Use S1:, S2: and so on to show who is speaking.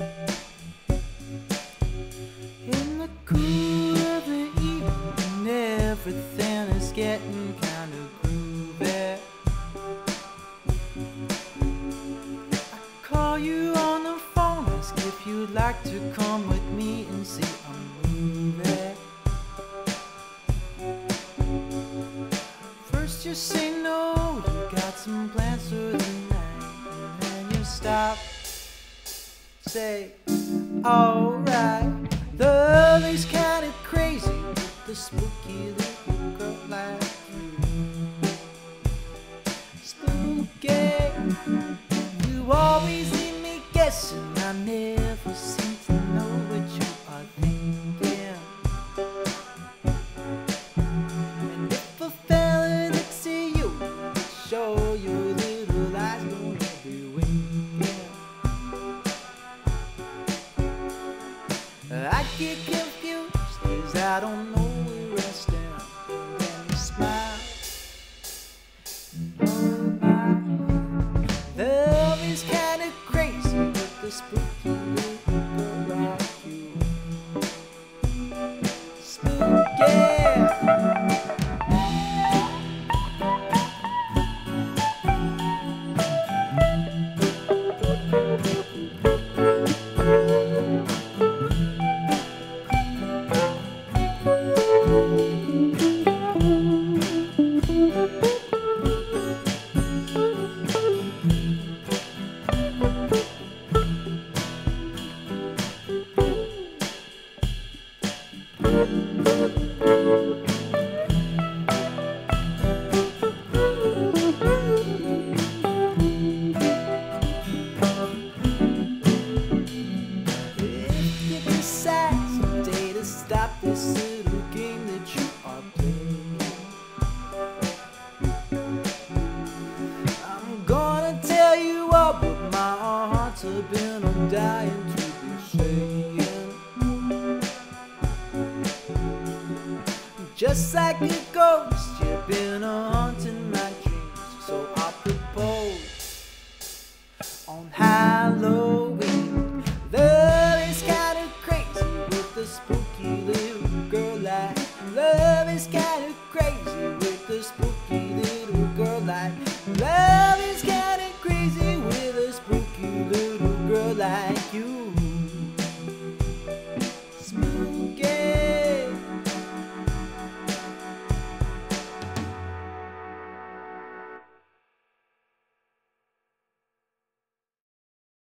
S1: In the cool of the evening, everything is getting kind of groovy. I call you on the phone, ask if you'd like to come with me and see a movie. First you say no, you got some plans for the night, and then you stop say, alright. The love is kinda crazy the spooky little girl like you. Spooky, get confused, cause I don't know where I stand. Then you smile. Oh my, love is kinda crazy with the spooky this little game that you are playing, I'm gonna tell you all, but my heart's a been on dying to be saying. Just like a ghost, you've been on is kinda crazy with a spooky little girl like love is kinda crazy